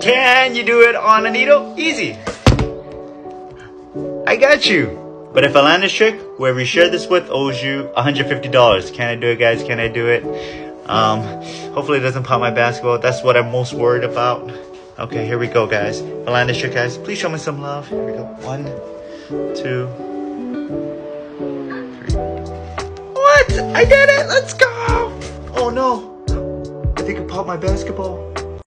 Can you do it on a needle? Easy. I got you. But if I land this trick, whoever you share this with owes you $150. Can I do it, guys? Can I do it? Um, hopefully it doesn't pop my basketball. That's what I'm most worried about. Okay, here we go, guys. If I land this trick, guys, please show me some love. Here we go. One, two, three. What? I did it! Let's go! Oh no! I think I popped my basketball.